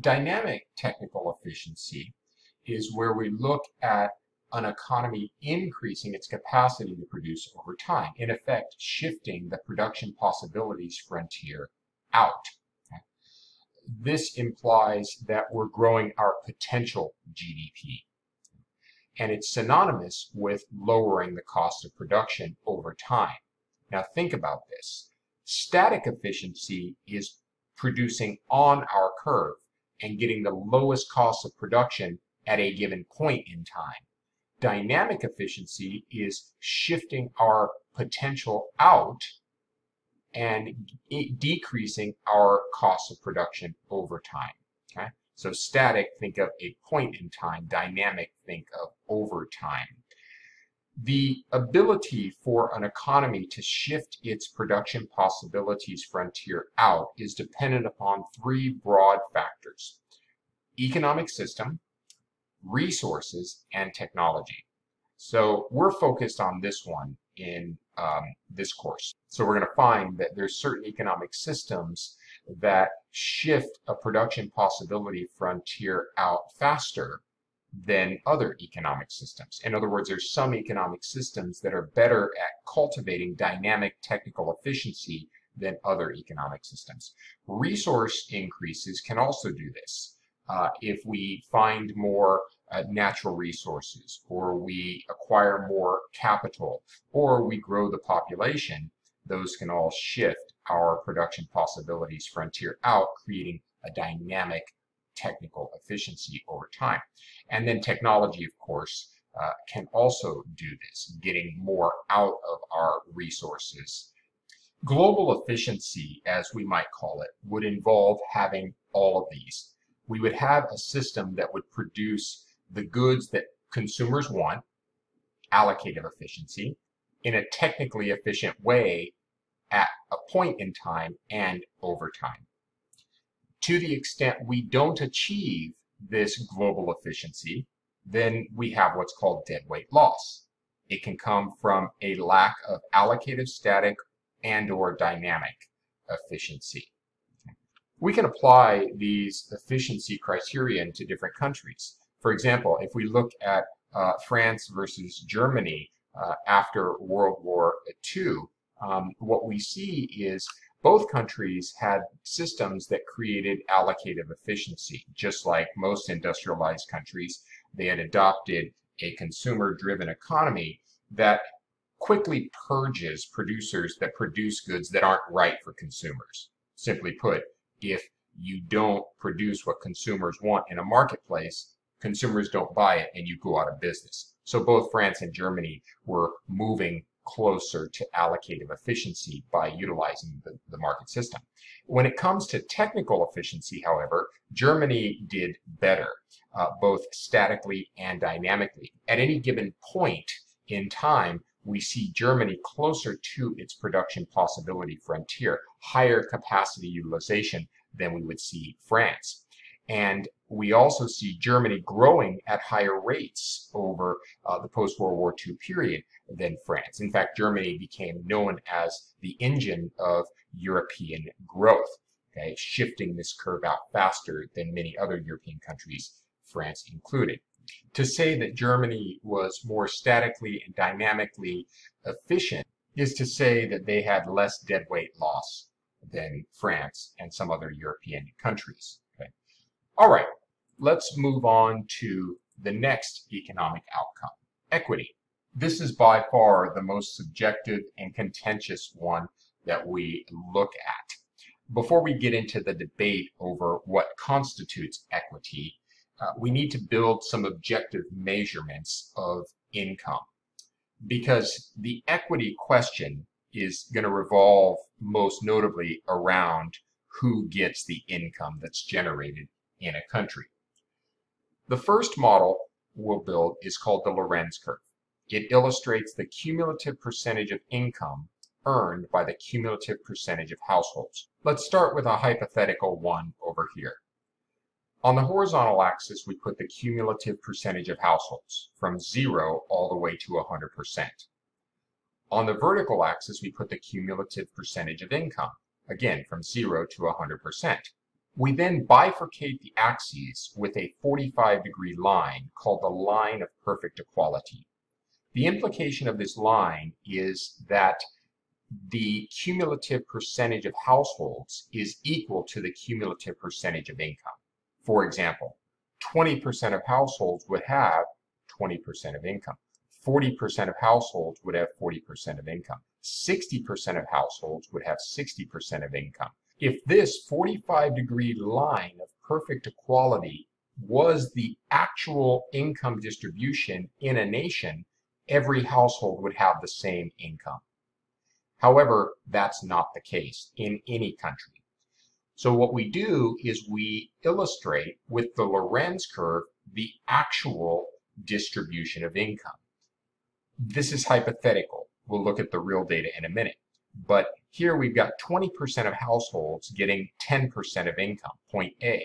Dynamic technical efficiency is where we look at an economy increasing its capacity to produce over time, in effect shifting the production possibilities frontier out. This implies that we're growing our potential GDP. And it's synonymous with lowering the cost of production over time. Now think about this. Static efficiency is producing on our curve and getting the lowest cost of production at a given point in time. Dynamic efficiency is shifting our potential out and decreasing our cost of production over time. Okay? So static, think of a point in time. Dynamic, think of over time. The ability for an economy to shift its production possibilities frontier out is dependent upon three broad factors. Economic system, resources, and technology. So we're focused on this one in um, this course. So we're going to find that there's certain economic systems that shift a production possibility frontier out faster than other economic systems. In other words, there's some economic systems that are better at cultivating dynamic technical efficiency than other economic systems. Resource increases can also do this. Uh, if we find more uh, natural resources, or we acquire more capital, or we grow the population, those can all shift our production possibilities frontier out, creating a dynamic technical efficiency over time. And then technology, of course, uh, can also do this, getting more out of our resources. Global efficiency, as we might call it, would involve having all of these. We would have a system that would produce the goods that consumers want, allocative efficiency, in a technically efficient way at a point in time and over time. To the extent we don't achieve this global efficiency, then we have what's called deadweight loss. It can come from a lack of allocative static and or dynamic efficiency. We can apply these efficiency criterion to different countries. For example, if we look at uh, France versus Germany uh, after World War II, um, what we see is both countries had systems that created allocative efficiency. Just like most industrialized countries, they had adopted a consumer-driven economy that quickly purges producers that produce goods that aren't right for consumers. Simply put, if you don't produce what consumers want in a marketplace, consumers don't buy it and you go out of business. So both France and Germany were moving closer to allocative efficiency by utilizing the, the market system. When it comes to technical efficiency, however, Germany did better, uh, both statically and dynamically. At any given point in time, we see Germany closer to its production possibility frontier, higher capacity utilization than we would see France. And we also see Germany growing at higher rates over uh, the post-World War II period than France. In fact, Germany became known as the engine of European growth, okay, shifting this curve out faster than many other European countries, France included. To say that Germany was more statically and dynamically efficient is to say that they had less deadweight loss than France and some other European countries. All right, let's move on to the next economic outcome, equity. This is by far the most subjective and contentious one that we look at. Before we get into the debate over what constitutes equity, uh, we need to build some objective measurements of income because the equity question is going to revolve most notably around who gets the income that's generated in a country. The first model we'll build is called the Lorenz curve. It illustrates the cumulative percentage of income earned by the cumulative percentage of households. Let's start with a hypothetical one over here. On the horizontal axis, we put the cumulative percentage of households, from zero all the way to 100%. On the vertical axis, we put the cumulative percentage of income, again, from zero to 100%. We then bifurcate the axes with a 45 degree line called the line of perfect equality. The implication of this line is that the cumulative percentage of households is equal to the cumulative percentage of income. For example, 20% of households would have 20% of income. 40% of households would have 40% of income. 60% of households would have 60% of income. If this 45 degree line of perfect equality was the actual income distribution in a nation, every household would have the same income. However, that's not the case in any country. So what we do is we illustrate with the Lorenz curve the actual distribution of income. This is hypothetical. We'll look at the real data in a minute. But here we've got 20% of households getting 10% of income, point A.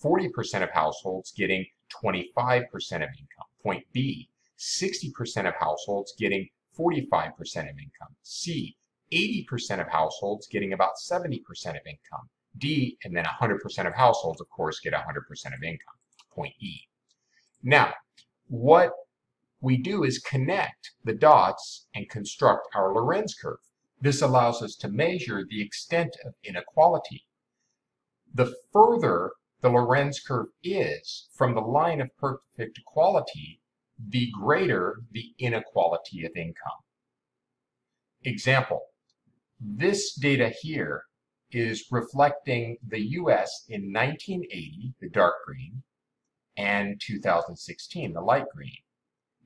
40% of households getting 25% of income, point B. 60% of households getting 45% of income, C. 80% of households getting about 70% of income, D. And then 100% of households, of course, get 100% of income, point E. Now, what we do is connect the dots and construct our Lorenz curve. This allows us to measure the extent of inequality. The further the Lorenz curve is from the line of perfect equality, the greater the inequality of income. Example, this data here is reflecting the US in 1980, the dark green, and 2016, the light green.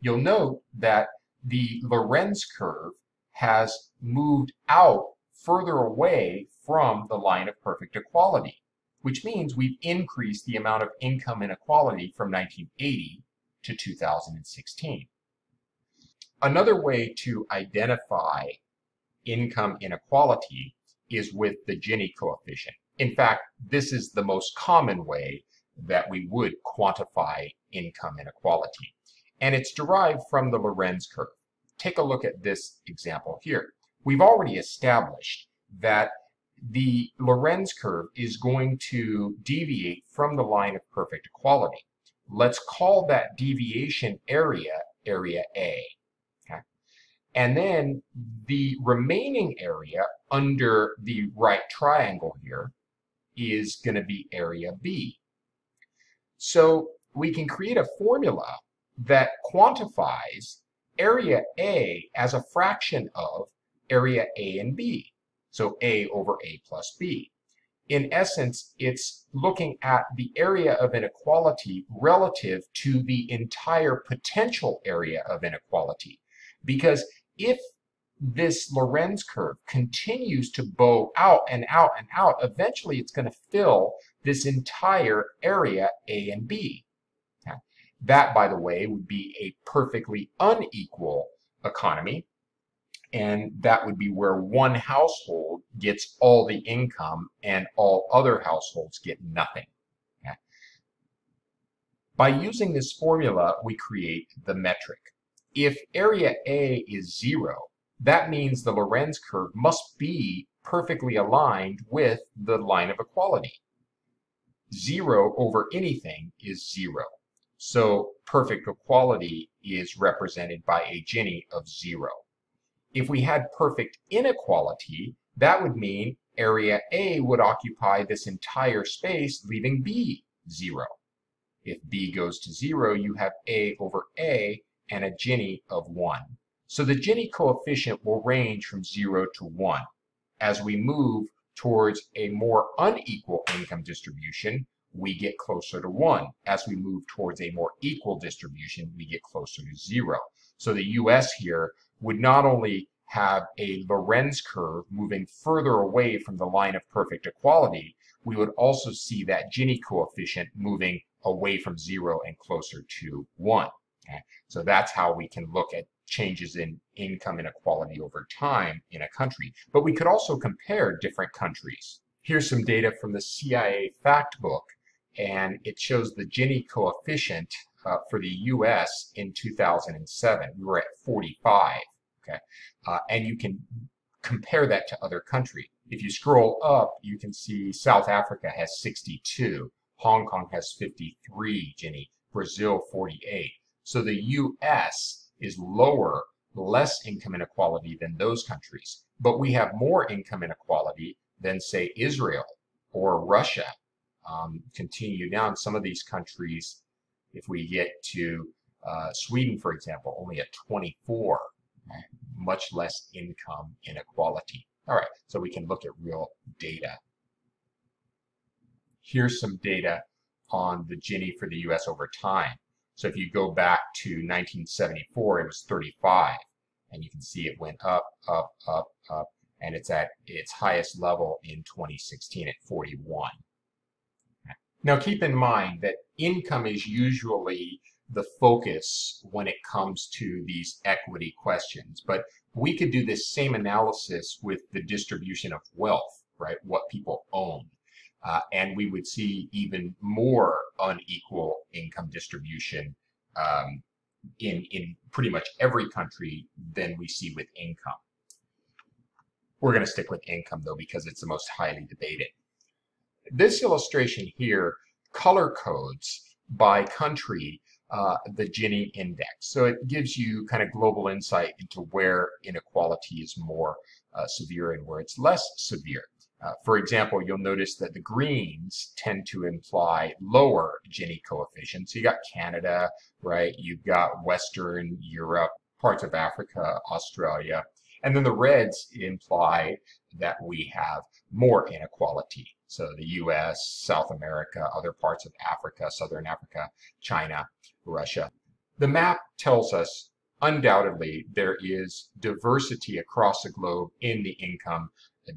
You'll note that the Lorenz curve has moved out further away from the line of perfect equality, which means we've increased the amount of income inequality from 1980 to 2016. Another way to identify income inequality is with the Gini coefficient. In fact, this is the most common way that we would quantify income inequality. And it's derived from the Lorenz curve take a look at this example here. We've already established that the Lorenz curve is going to deviate from the line of perfect equality. Let's call that deviation area, area A. Okay? And then the remaining area under the right triangle here is going to be area B. So we can create a formula that quantifies area A as a fraction of area A and B. So A over A plus B. In essence, it's looking at the area of inequality relative to the entire potential area of inequality. Because if this Lorenz curve continues to bow out and out and out, eventually it's going to fill this entire area A and B. That, by the way, would be a perfectly unequal economy. And that would be where one household gets all the income and all other households get nothing. Okay? By using this formula, we create the metric. If area A is zero, that means the Lorenz curve must be perfectly aligned with the line of equality. Zero over anything is zero. So perfect equality is represented by a Gini of zero. If we had perfect inequality, that would mean area A would occupy this entire space, leaving B zero. If B goes to zero, you have A over A and a Gini of one. So the Gini coefficient will range from zero to one. As we move towards a more unequal income distribution, we get closer to 1. As we move towards a more equal distribution, we get closer to 0. So the US here would not only have a Lorenz curve moving further away from the line of perfect equality, we would also see that Gini coefficient moving away from 0 and closer to 1. Okay? So that's how we can look at changes in income inequality over time in a country. But we could also compare different countries. Here's some data from the CIA fact book and it shows the Gini coefficient uh, for the U.S. in 2007. We were at 45. Okay, uh, and you can compare that to other country If you scroll up, you can see South Africa has 62, Hong Kong has 53 Gini, Brazil 48. So the US is lower, less income inequality than those countries. But we have more income inequality than, say, Israel or Russia. Um, continue down some of these countries, if we get to uh, Sweden, for example, only at 24, much less income inequality. All right, so we can look at real data. Here's some data on the Gini for the US over time. So if you go back to 1974, it was 35, and you can see it went up, up, up, up, and it's at its highest level in 2016 at 41. Now keep in mind that income is usually the focus when it comes to these equity questions, but we could do this same analysis with the distribution of wealth, right? What people own. Uh, and we would see even more unequal income distribution um, in, in pretty much every country than we see with income. We're going to stick with income though because it's the most highly debated. This illustration here color codes by country uh, the Gini index. So it gives you kind of global insight into where inequality is more uh, severe and where it's less severe. Uh, for example, you'll notice that the greens tend to imply lower Gini coefficients. So you got Canada, right? You've got Western Europe, parts of Africa, Australia. And then the reds imply that we have more inequality. So the US, South America, other parts of Africa, Southern Africa, China, Russia. The map tells us undoubtedly there is diversity across the globe in the income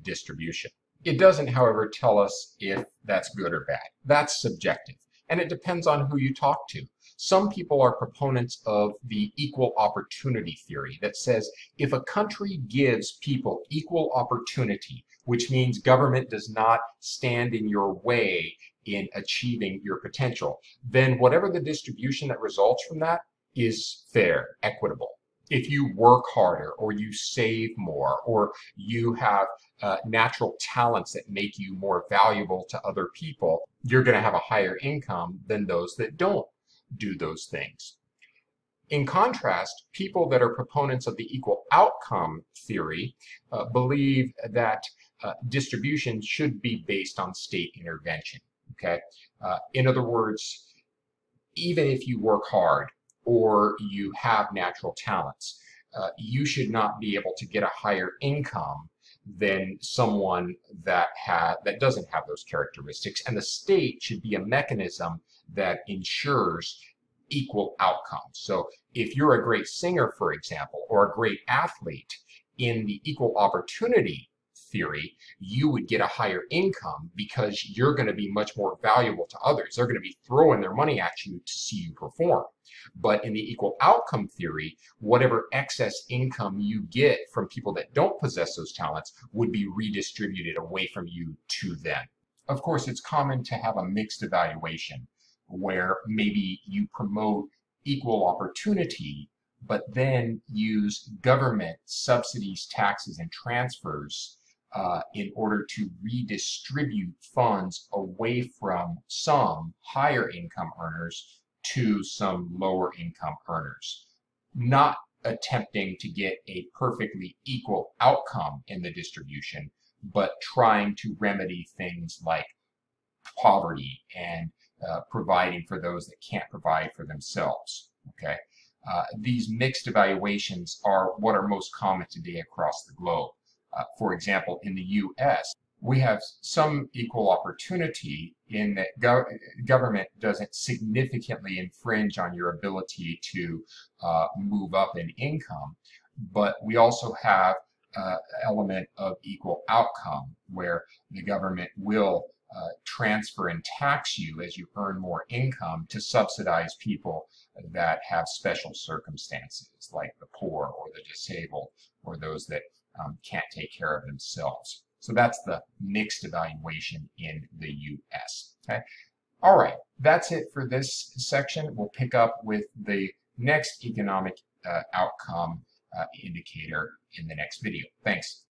distribution. It doesn't, however, tell us if that's good or bad. That's subjective, and it depends on who you talk to. Some people are proponents of the equal opportunity theory that says if a country gives people equal opportunity, which means government does not stand in your way in achieving your potential, then whatever the distribution that results from that is fair, equitable if you work harder or you save more or you have uh, natural talents that make you more valuable to other people, you're going to have a higher income than those that don't do those things. In contrast, people that are proponents of the equal outcome theory uh, believe that uh, distribution should be based on state intervention. Okay, uh, in other words, even if you work hard or you have natural talents, uh, you should not be able to get a higher income than someone that had that doesn't have those characteristics and the state should be a mechanism that ensures equal outcomes so if you're a great singer for example or a great athlete in the equal opportunity theory, you would get a higher income because you're going to be much more valuable to others. They're going to be throwing their money at you to see you perform. But in the equal outcome theory, whatever excess income you get from people that don't possess those talents would be redistributed away from you to them. Of course, it's common to have a mixed evaluation where maybe you promote equal opportunity but then use government subsidies, taxes, and transfers uh, in order to redistribute funds away from some higher income earners to some lower income earners. Not attempting to get a perfectly equal outcome in the distribution, but trying to remedy things like poverty and uh, providing for those that can't provide for themselves. Okay, uh, these mixed evaluations are what are most common today across the globe. Uh, for example, in the U.S., we have some equal opportunity in that go government doesn't significantly infringe on your ability to uh, move up in income, but we also have uh, element of equal outcome where the government will uh, transfer and tax you as you earn more income to subsidize people that have special circumstances like the poor or the disabled or those that um, can't take care of themselves. So that's the mixed evaluation in the U.S. Okay. All right, that's it for this section. We'll pick up with the next economic uh, outcome uh, indicator in the next video. Thanks.